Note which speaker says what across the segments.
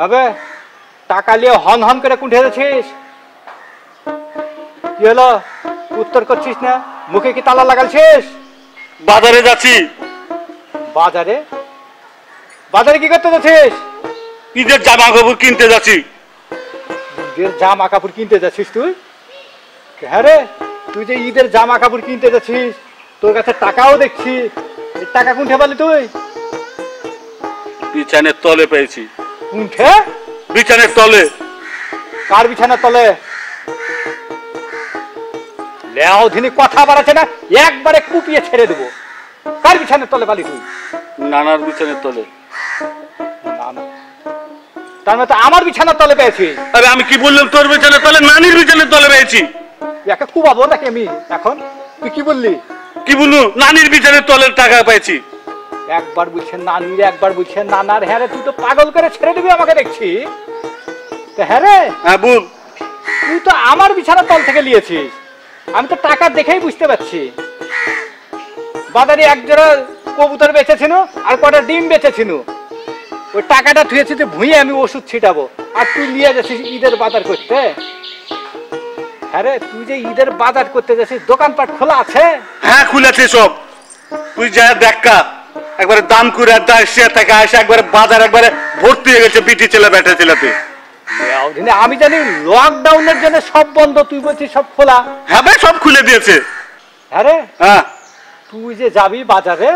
Speaker 1: হবে টাকা নিয়ে হন হন করে কুঠে যাচ্ছিস? কি হলো? উত্তর করছিস না? মুখে কি তালা লাগালছিস?
Speaker 2: বাজারে যাচ্ছি।
Speaker 1: বাজারে? বাজারে কি করতে যাচ্ছিস?
Speaker 2: ঈদের জামা কাপড় কিনতে যাচ্ছি।
Speaker 1: ঈদের জামা কাপড় কিনতে যাচ্ছিস তুই? হ্যাঁ রে তুই যে ঈদের জামা কাপড় কিনতে যাচ্ছিস তোর কাছে টাকাও দেখছি। টাকা কুণ্ঠে পারলি তুই?
Speaker 2: বিছানের তলে পেয়েছি।
Speaker 1: কুণ্ঠে
Speaker 2: বিছানের তলে।
Speaker 1: কার বিছানার তলে? লেও ধিনি কথা বাড়াচ্ছে না একবারে কুপিয়ে ছেড়ে দেবো। কার বিছানার তলে পালি তুই?
Speaker 2: নানার বিছানের তলে।
Speaker 1: তার মানে তো আমার বিছানার তলে পেয়েছি।
Speaker 2: আরে আমি কি বললাম তোর বিছানের তলে? নানির বিছানের তলে পেয়েছি।
Speaker 1: একে কুবাবো নাকি আমি? এখন? তুই কি বললি?
Speaker 2: কি বললু? নানির বিছানের তলের টাকা পেয়েছি।
Speaker 1: একবার বলছে নানির একবার বলছে নানার হ্যাঁ রে, তুই তো পাগল করে ছেড়ে দিবি আমাকে দেখছি। তো হ্যাঁ রে
Speaker 2: হ্যাঁ বল।
Speaker 1: তুই তো আমার বিছানার তল থেকে নিয়েছিস। আমি তো টাকা দেখেই বুঝতে পারছি। বাজারে এক জোড়া কবুতর বেচেছিল আর কটা ডিম বেচেছিল ওই টাকাটা থুয়েছি যে ভুঁয়ে আমি ওষুধ ছিটাবো। আর তুই নিয়ে যাচ্ছিস ঈদের বাজার করতে। হ্যাঁ রে তুই যে ঈদের বাজার করতে যাচ্ছিস দোকানপাট খোলা আছে?
Speaker 2: হ্যাঁ খুলেছে সব। তুই যা দেখা একবারে দাম করে আসে থেকে আসে একবারে বাজার একবারে ভর্তি হয়ে গেছে বিটি ছেলে বেটা ছেলেতে
Speaker 1: দিনে আমি জানি লকডাউনের জন্য সব বন্ধ তুই বলছিস সব খোলা।
Speaker 2: হ্যাঁ ভাই সব খুলে দিয়েছে।
Speaker 1: হ্যাঁ রে?
Speaker 2: হ্যাঁ।
Speaker 1: তুই যে যাবি বাজারে।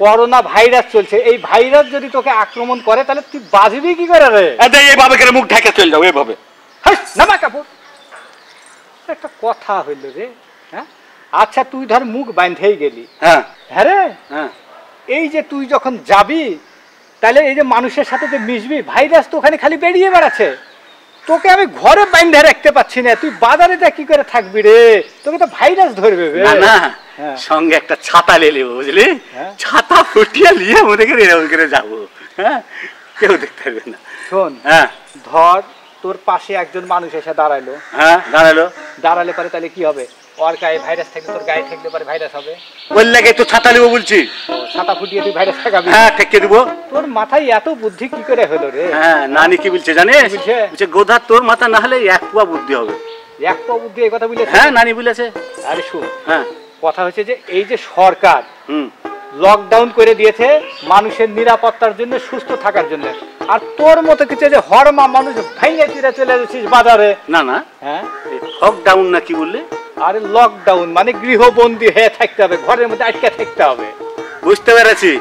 Speaker 1: করোনা ভাইরাস চলছে এই ভাইরাস যদি তোকে আক্রমণ করে তাহলে তুই বাঁচবি কি করে রে?
Speaker 2: এই এইভাবে করে মুখ ঢেকে চলে যাও এইভাবে।
Speaker 1: নামা কাপড়। একটা কথা হইল রে হ্যাঁ? আচ্ছা তুই ধর মুখ বাঁধেই গেলি।
Speaker 2: হ্যাঁ।
Speaker 1: হ্যাঁ রে?
Speaker 2: হ্যাঁ।
Speaker 1: এই যে তুই যখন যাবি তাহলে এই যে মানুষের সাথে যে মিশবি ভাইরাস তো ওখানে খালি বেরিয়ে বেড়াচ্ছে। তোকে আমি ঘরে বাইন্ধে রাখতে পারছি না তুই বাজারে যা কি করে থাকবি রে? তোকে তো ভাইরাস ধরবে
Speaker 2: না না
Speaker 1: হ্যাঁ।
Speaker 2: সঙ্গে একটা ছাতা নিয়ে নেব বুঝলি?
Speaker 1: হ্যাঁ।
Speaker 2: ছাতা ফুটিয়ে নিয়ে আমাদেরকে এরকম করে যাব। হ্যাঁ? কেউ দেখতে পারবে না।
Speaker 1: শোন
Speaker 2: হ্যাঁ।
Speaker 1: ধর তোর পাশে একজন মানুষ এসে দাঁড়াইলো
Speaker 2: হ্যাঁ দাঁড়াল।
Speaker 1: দাঁড়ালে পরে তাহলে কি হবে? ওর গায়ে ভাইরাস থাকলে তোর গায়ে থাকলে পারে ভাইরাস হবে।
Speaker 2: লাগে তো ছাতা নেব বলছি।
Speaker 1: ছাতা ফুটিয়ে তুই ভাইরাস থাকাবি
Speaker 2: হ্যাঁ ঠেকে দিবো।
Speaker 1: তোর মাথায় এত বুদ্ধি কি করে হলো রে?
Speaker 2: হ্যাঁ নানি কি বলছে জানিস?
Speaker 1: বলছে?
Speaker 2: গোধা তোর মাথা না হলে এক পুয়া বুদ্ধি হবে।
Speaker 1: এক পা বুদ্ধি এই কথা বলেছে?
Speaker 2: হ্যাঁ নানি বলেছে।
Speaker 1: আরে শুন
Speaker 2: হ্যাঁ।
Speaker 1: কথা হচ্ছে যে এই যে সরকার
Speaker 2: হুম।
Speaker 1: লকডাউন করে দিয়েছে মানুষের নিরাপত্তার জন্য সুস্থ থাকার জন্য। আর তোর মতো কিছু যে হরমা মানুষ ভেঙে চিরে চলে যাচ্ছিস বাজারে।
Speaker 2: না না।
Speaker 1: হ্যাঁ?
Speaker 2: লকডাউন না কি বললি?
Speaker 1: আরে লকডাউন মানে গৃহবন্দী হয়ে থাকতে হবে ঘরের মধ্যে আটকে থাকতে হবে।
Speaker 2: বুঝতে পেরেছি।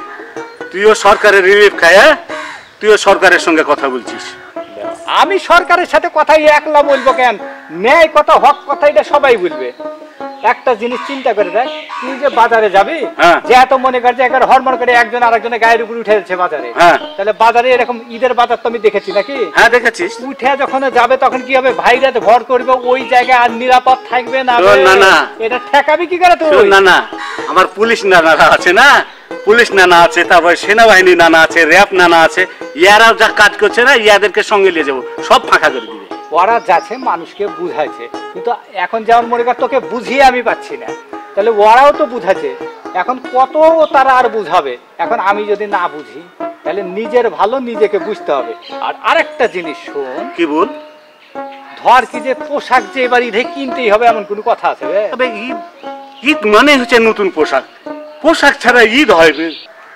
Speaker 2: তুইও সরকারের রিলিফ খায় হ্যাঁ? তুইও সরকারের সঙ্গে কথা বলছিস।
Speaker 1: আমি সরকারের সাথে কথাই একলা বলব কেন? ন্যায় কথা হক কথা এটা সবাই বলবে। একটা জিনিস চিন্তা করে দেখ তুই যে বাজারে যাবি
Speaker 2: হ্যাঁ।
Speaker 1: যে এত মনে কর যে একবার হরমর করে একজন আরেকজনের গায়ের উপর উঠে যাচ্ছে বাজারে।
Speaker 2: হ্যাঁ।
Speaker 1: তাহলে বাজারে এরকম ঈদের বাজার তো আমি দেখেছি নাকি?
Speaker 2: হ্যাঁ দেখেছিস
Speaker 1: উঠে যখন যাবে তখন কি হবে? ভাইরাস ভর করবে ওই জায়গায় আর নিরাপদ থাকবে না
Speaker 2: না, না।
Speaker 1: এটা ঠেকাবি কি করে তুই?
Speaker 2: না না আমার পুলিশ নানারা আছে না? পুলিশ নানা আছে তারপর সেনাবাহিনী নানা আছে র্যাব নানা আছে। ইয়ারাও যা কাজ করছে না ইয়াদেরকে সঙ্গে নিয়ে যাব। সব ফাঁকা করে দিবে।
Speaker 1: ওরা যাচ্ছে মানুষকে বুঝাইছে কিন্তু এখন যেমন মনে কর তোকে বুঝিয়ে আমি পাচ্ছি না তাহলে ওরাও তো বুঝাচ্ছে। এখন কত তারা আর বুঝাবে? এখন আমি যদি না বুঝি তাহলে নিজের ভালো নিজেকে বুঝতে হবে। আর আরেকটা জিনিস শোন।
Speaker 2: কি বল?
Speaker 1: ধর কি যে পোশাক যে এবার ঈদে কিনতেই হবে এমন কোনো কথা আছে
Speaker 2: তবে ঈদ ঈদ মানে হচ্ছে নতুন পোশাক। পোশাক ছাড়া ঈদ হয়।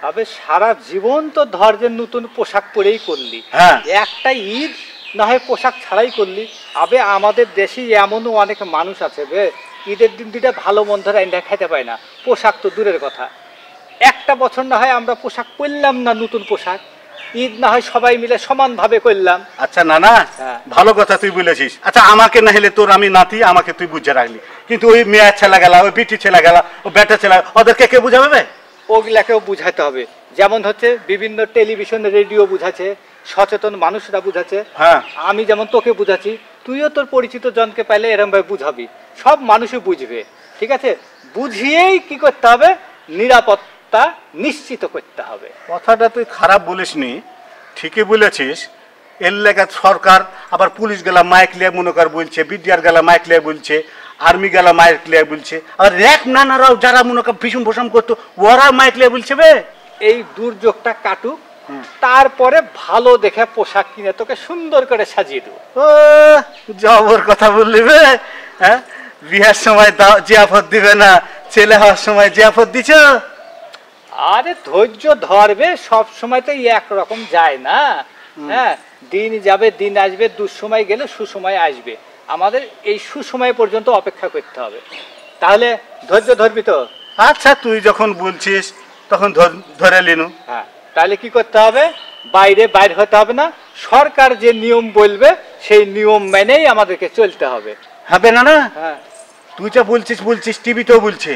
Speaker 1: তবে সারা জীবন তো ধর যে নতুন পোশাক পরেই করলি।
Speaker 2: হ্যাঁ।
Speaker 1: একটা ঈদ না হয় পোশাক ছাড়াই করলি। আবে আমাদের দেশে এমনও অনেক মানুষ আছে বে ঈদের দিন দুটা ভালো মন্দ রান্না খেতে পায় না। পোশাক তো দূরের কথা। একটা বছর না হয় আমরা পোশাক পরলাম না নতুন পোশাক। ঈদ না হয় সবাই মিলে সমানভাবে করলাম।
Speaker 2: আচ্ছা না না
Speaker 1: হ্যাঁ।
Speaker 2: ভালো কথা তুই বলেছিস। আচ্ছা আমাকে না হলে তোর আমি নাতি আমাকে তুই বুঝে রাখলি। কিন্তু ওই মেয়ের ছেলে গেলা ওই বিটি ছেলে গেলা ও বেটা ছেলে ওদেরকে কে বুঝাবে?
Speaker 1: ওগুলাকেও বুঝাতে হবে। যেমন হচ্ছে বিভিন্ন টেলিভিশন রেডিও বুঝাচ্ছে। সচেতন মানুষরা বুঝাচ্ছে।
Speaker 2: হ্যাঁ।
Speaker 1: আমি যেমন তোকে বুঝাচ্ছি তুইও তোর পরিচিত জনকে পাইলে এরম ভাবে বুঝাবি। সব মানুষই বুঝবে ঠিক আছে? বুঝিয়েই কি করতে হবে? নিরাপত্তা নিশ্চিত করতে হবে।
Speaker 2: কথাটা তুই খারাপ বলিসনি ঠিকই বলেছিস। এর লেগে সরকার আবার পুলিশ গেলা মাইক লিয়ে মনে কর বলছে বিডিআর গেলা মাইক লিয়ে বলছে আর্মি গেলা মাইক লিয়ে বলছে আর র্যাক নানারাও যারা মনে কর ভীষণ ভীষণ করতো ওরা মাইক লিয়ে বলছে বে।
Speaker 1: এই দুর্যোগটা কাটুক তারপরে ভালো দেখে পোশাক কিনে তোকে সুন্দর করে সাজিয়ে দেবো।
Speaker 2: জবর কথা বললি বে হ্যাঁ? বিয়ার সময় দাও জিয়াফত দিবে না ছেলে হওয়ার সময় জিয়াফত দিছ?
Speaker 1: আরে ধৈর্য ধরবে সব সময় তো একরকম যায় না। হ্যাঁ দিন যাবে দিন আসবে দুঃসময় গেলে সুসময় আসবে। আমাদের এই সুসময় পর্যন্ত অপেক্ষা করতে হবে। তাহলে ধৈর্য ধরবি তো?
Speaker 2: আচ্ছা তুই যখন বলছিস তখন ধর- ধরে লিনু
Speaker 1: হ্যাঁ। তাহলে কি করতে হবে? বাইরে বাইরে হতে হবে না। সরকার যে নিয়ম বলবে সেই নিয়ম মেনেই আমাদেরকে চলতে হবে।
Speaker 2: হবে না না?
Speaker 1: হ্যাঁ।
Speaker 2: তুই যা বলছিস বলছিস টিভিতেও বলছে।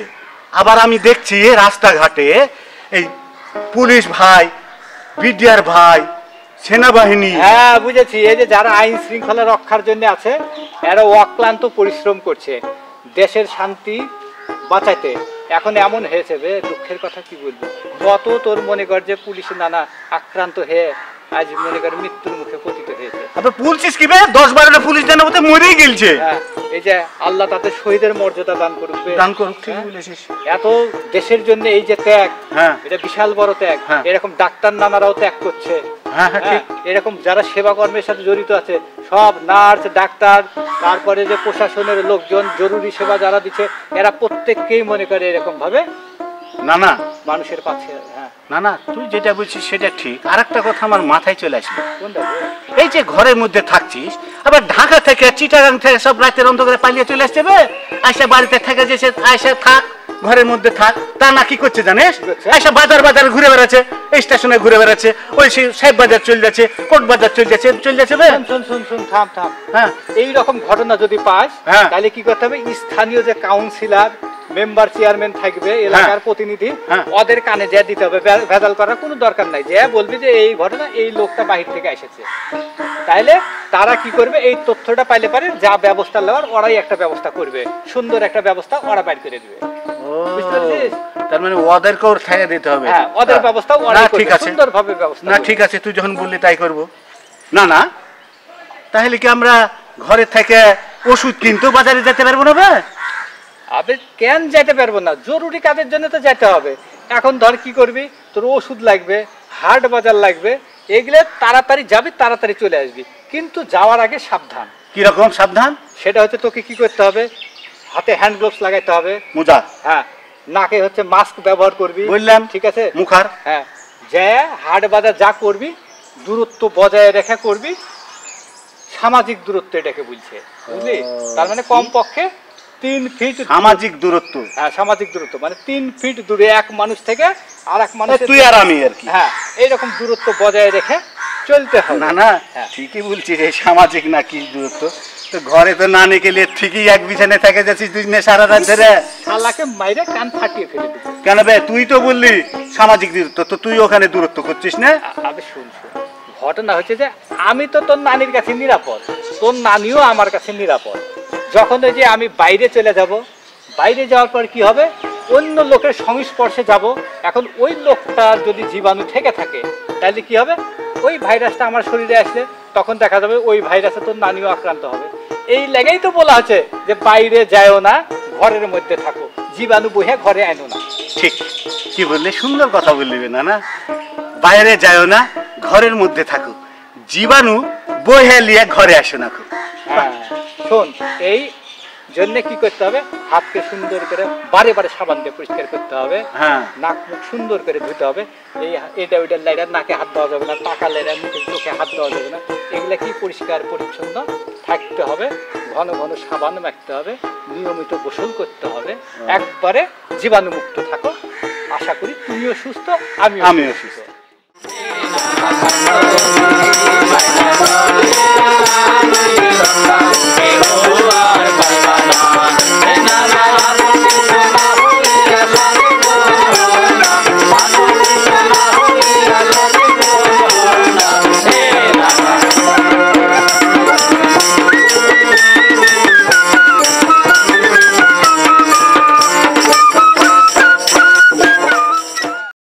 Speaker 2: আবার আমি দেখছি রাস্তাঘাটে এই পুলিশ ভাই বিডিআর ভাই সেনাবাহিনী।
Speaker 1: হ্যাঁ বুঝেছি। এই যে যারা আইন শৃঙ্খলা রক্ষার জন্য আছে এরা অক্লান্ত পরিশ্রম করছে। দেশের শান্তি বাঁচাইতে এখন এমন হয়েছে বে দুঃখের কথা কি বলব? যত তোর মনে কর যে পুলিশ নানা আক্রান্ত হয়ে আজ মনে কর মৃত্যুর মুখে পতিত হয়েছে।
Speaker 2: বলছিস কি বে? দশ বারোটা পুলিশ জানা মতো মরেই গেলছে।
Speaker 1: হ্যাঁ এই যে আল্লাহ তাদের শহীদের মর্যাদা দান করুক
Speaker 2: দান করুক ঠিক
Speaker 1: হ্যাঁ?
Speaker 2: বলেছিস।
Speaker 1: এত দেশের জন্য এই যে ত্যাগ
Speaker 2: হ্যাঁ।
Speaker 1: এটা বিশাল বড় ত্যাগ। এরকম ডাক্তার নানারাও ত্যাগ করছে।
Speaker 2: ঠিক।
Speaker 1: এরকম যারা সেবা কর্মের সাথে জড়িত আছে সব নার্স ডাক্তার তারপরে যে প্রশাসনের লোকজন জরুরি সেবা যারা দিচ্ছে এরা প্রত্যেককেই মনে করে এরকম ভাবে
Speaker 2: না না
Speaker 1: মানুষের পাশে হ্যাঁ।
Speaker 2: না না তুই যেটা বলছিস সেটা ঠিক। আর একটা কথা আমার মাথায় চলে আসবে এই যে ঘরের মধ্যে থাকছিস আবার ঢাকা থেকে চিটাগাং থেকে সব রাতের অন্ধকারে পালিয়ে চলে আসছে বে আয়সা বাড়িতে থেকে যে আয়সা থাক। ঘরের মধ্যে থাক তা না কি করছে জানিস?
Speaker 1: কি
Speaker 2: বাজার বাজার ঘুরে বেড়াচ্ছে এই স্টেশনে ঘুরে বেড়াচ্ছে ওই সেই সাহেব বাজার চলে যাচ্ছে কোট বাজার চলে যাচ্ছে চলে যাচ্ছে
Speaker 1: শুন শুন শুন শুন থাম থাম
Speaker 2: হ্যাঁ।
Speaker 1: এই রকম ঘটনা যদি পাস
Speaker 2: হ্যাঁ।
Speaker 1: তাহলে কি করতে হবে? স্থানীয় যে কাউন্সিলর মেম্বার চেয়ারম্যান থাকবে এলাকার প্রতিনিধি
Speaker 2: হ্যাঁ।
Speaker 1: ওদের কানে যা দিতে হবে ভেজাল করার কোনো দরকার নাই। যে বলবি যে এই ঘটনা এই লোকটা বাহির থেকে এসেছে। তাইলে তারা কি করবে? এই তথ্যটা পাইলে পারে যা ব্যবস্থা নেওয়ার ওরাই একটা ব্যবস্থা করবে। সুন্দর একটা ব্যবস্থা ওরা বাইর করে দিবে। বুঝতে পেরেছিস?
Speaker 2: তার মানে ওদেরকেও ঠাইয়া দিতে হবে।
Speaker 1: হ্যাঁ ওদের ব্যবস্থা
Speaker 2: না ঠিক আছে।
Speaker 1: সুন্দরভাবে ব্যবস্থা
Speaker 2: না ঠিক আছে তুই যখন বললি তাই করব। না না। তাহলে কি আমরা ঘরে থেকে ওষুধ কিনতেও বাজারে যেতে পারব না বে
Speaker 1: আবে কেন যেতে পারব না? জরুরি কাজের জন্য তো যেতে হবে। এখন ধর কি করবি? তোর ওষুধ লাগবে হাট বাজার লাগবে এগুলো তাড়াতাড়ি যাবি তাড়াতাড়ি চলে আসবি। কিন্তু যাওয়ার আগে সাবধান।
Speaker 2: কীরকম সাবধান?
Speaker 1: সেটা হচ্ছে তোকে কি করতে হবে? হাতে হ্যান্ড গ্লোভস লাগাইতে হবে।
Speaker 2: মোজা।
Speaker 1: হ্যাঁ নাকে হচ্ছে মাস্ক ব্যবহার করবি
Speaker 2: বললাম
Speaker 1: ঠিক আছে?
Speaker 2: মুখার।
Speaker 1: হ্যাঁ। যে হাট বাজার যা করবি দূরত্ব বজায় রেখে করবি সামাজিক দূরত্ব এটাকে বলছে। বুঝলি? তার মানে কমপক্ষে তিন ফিট
Speaker 2: সামাজিক দূরত্ব।
Speaker 1: হ্যাঁ সামাজিক দূরত্ব। মানে তিন ফিট দূরে এক মানুষ থেকে আর এক মানুষ
Speaker 2: তুই আর আমি আর কি?
Speaker 1: হ্যাঁ এইরকম দূরত্ব বজায় রেখে চলতে হবে।
Speaker 2: না না
Speaker 1: হ্যাঁ।
Speaker 2: ঠিকই বলছিস এই সামাজিক না কি দূরত্ব? তো ঘরে তো না নিয়ে ঠিকই এক বিছানে থেকে যাচ্ছিস দুই দিনে সারা রাত ধরে।
Speaker 1: শালাকে মাইরে কান ফাটিয়ে ফেলে দিবে।
Speaker 2: কেন বে তুই তো বললি সামাজিক দূরত্ব তো তুই ওখানে দূরত্ব করছিস না?
Speaker 1: আমি শুন শুন। ঘটনা হচ্ছে যে আমি তো তোর নানির কাছে নিরাপদ। তোর নানিও আমার কাছে নিরাপদ। যখন ওই যে আমি বাইরে চলে যাব বাইরে যাওয়ার পর কি হবে? অন্য লোকের সংস্পর্শে যাব। এখন ওই লোকটা যদি জীবাণু থেকে থাকে তাহলে কি হবে? ওই ভাইরাসটা আমার শরীরে আসলে তখন দেখা যাবে ওই ভাইরাসে তোর নানিও আক্রান্ত হবে। এই লেগেই তো বলা হচ্ছে যে বাইরে যায়ও না ঘরের মধ্যে থাকো। জীবাণু বহে ঘরে আনো না।
Speaker 2: ঠিক। কি বললে? সুন্দর কথা বললিবে না না বাইরে যায়ও না ঘরের মধ্যে থাকো। জীবাণু বহে লিয়ে ঘরে আসো না
Speaker 1: হ্যাঁ শোন এই জন্য কি করতে হবে? হাতকে সুন্দর করে বারে বারে সাবান দিয়ে পরিষ্কার করতে হবে।
Speaker 2: হ্যাঁ।
Speaker 1: নাক মুখ সুন্দর করে ধুতে হবে। এই এটা ওইটা লাইরা নাকে হাত দেওয়া যাবে না টাকা লাইরা মুখে চোখে হাত দেওয়া যাবে না। এগুলা কি পরিষ্কার পরিচ্ছন্ন থাকতে হবে। ঘন ঘন সাবান মাখতে হবে। নিয়মিত গোসল করতে হবে। একবারে জীবাণুমুক্ত থাকো। আশা করি তুমিও সুস্থ আমি
Speaker 2: আমিও
Speaker 1: সুস্থ।